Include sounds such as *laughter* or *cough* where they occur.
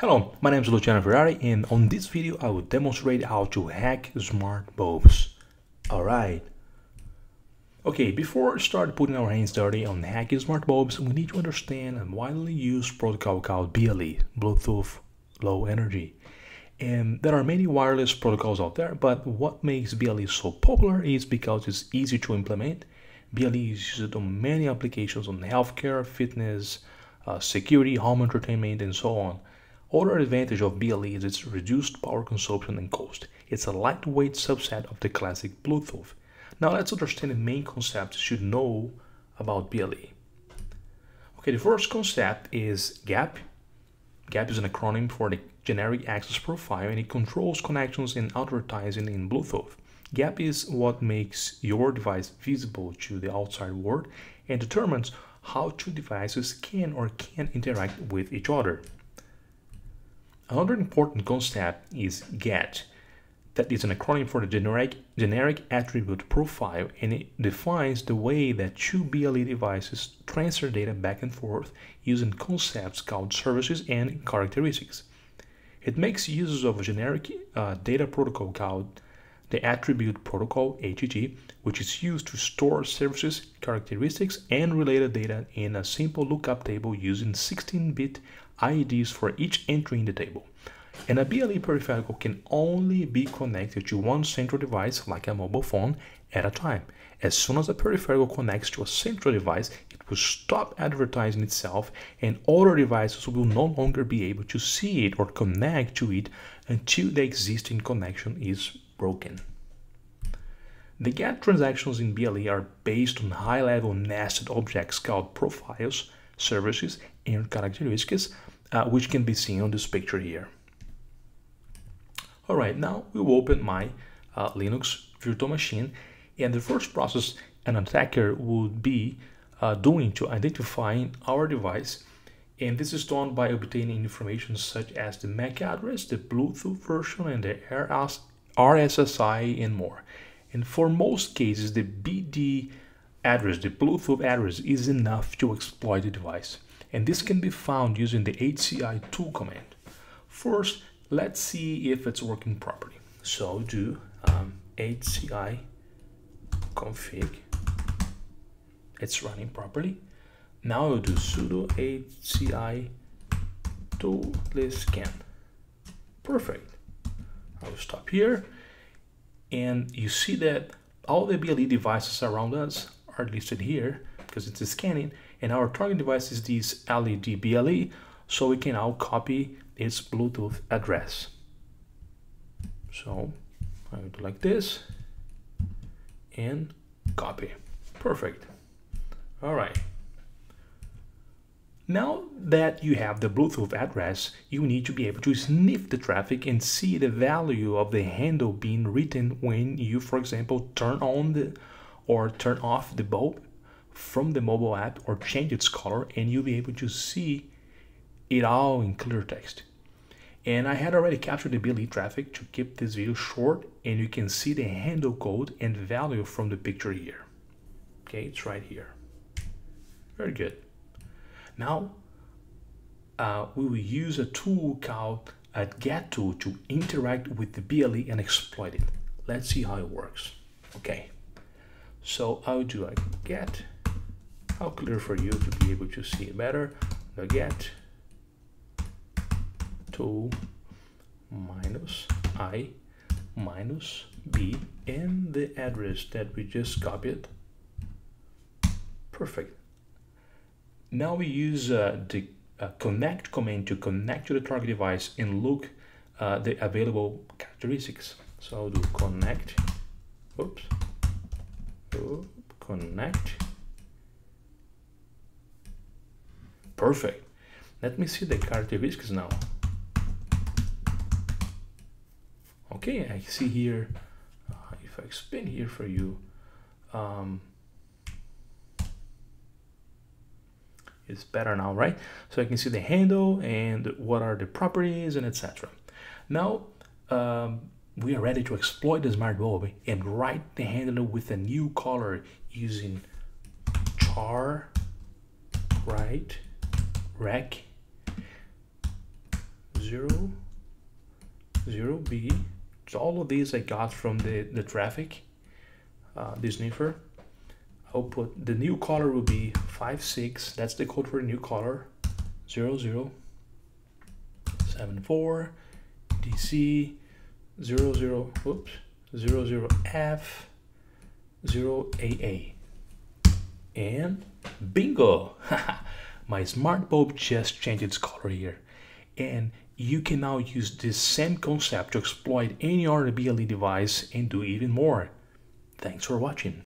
Hello, my name is Luciano Ferrari and on this video I will demonstrate how to hack smart bulbs. Alright. Okay, before we start putting our hands dirty on hacking smart bulbs, we need to understand a widely used protocol called BLE, Bluetooth Low Energy. And there are many wireless protocols out there, but what makes BLE so popular is because it's easy to implement. BLE is used on many applications on healthcare, fitness, uh, security, home entertainment, and so on. Other advantage of BLE is its reduced power consumption and cost. It's a lightweight subset of the classic Bluetooth. Now let's understand the main concepts you should know about BLE. Okay, the first concept is GAP. GAP is an acronym for the Generic Access Profile and it controls connections and advertising in Bluetooth. GAP is what makes your device visible to the outside world and determines how two devices can or can't interact with each other. Another important concept is GATT. That is an acronym for the generic, generic attribute profile and it defines the way that two BLE devices transfer data back and forth using concepts called services and characteristics. It makes use of a generic uh, data protocol called the Attribute Protocol, ATG, which is used to store services, characteristics, and related data in a simple lookup table using 16-bit IDs for each entry in the table. And a BLE peripheral can only be connected to one central device, like a mobile phone, at a time. As soon as a peripheral connects to a central device, it will stop advertising itself and other devices will no longer be able to see it or connect to it until the existing connection is broken. The GET transactions in BLE are based on high-level nested objects called profiles, services, and characteristics, uh, which can be seen on this picture here. Alright, now we will open my uh, Linux virtual machine and the first process an attacker would be uh, doing to identifying our device and this is done by obtaining information such as the MAC address, the Bluetooth version, and the RSSI and more. And for most cases, the BD address, the Bluetooth address, is enough to exploit the device. And this can be found using the HCI tool command. First, let's see if it's working properly. So do um, HCI config. It's running properly. Now I'll do sudo HCI tool list scan. Perfect. I'll stop here and you see that all the BLE devices around us are listed here because it's a scanning and our target device is this LED BLE so we can now copy its Bluetooth address. So I will do like this and copy. Perfect. All right. Now that you have the Bluetooth address, you need to be able to sniff the traffic and see the value of the handle being written when you, for example, turn on the or turn off the bulb from the mobile app or change its color and you'll be able to see it all in clear text. And I had already captured the BLE traffic to keep this video short and you can see the handle code and value from the picture here. Okay, it's right here. Very good. Now, uh, we will use a tool called a get tool to interact with the BLE and exploit it. Let's see how it works. Okay, so I'll do I get. I'll clear for you to be able to see it better. The get tool minus i minus b and the address that we just copied. Perfect. Now we use uh, the uh, connect command to connect to the target device and look uh, the available characteristics. So I'll do connect, oops, connect. Perfect. Let me see the characteristics now. Okay, I see here, uh, if I spin here for you, um, is better now, right? So I can see the handle and what are the properties and etc. Now um, we are ready to exploit the smart bulb and write the handle with a new color using char write rec zero zero B. So all of these I got from the the traffic, uh, this sniffer. I'll put the new color will be five six. That's the code for the new color. Zero zero seven four DC zero zero. Whoops zero zero F zero AA. And bingo! *laughs* My smart bulb just changed its color here. And you can now use this same concept to exploit any LED device and do even more. Thanks for watching.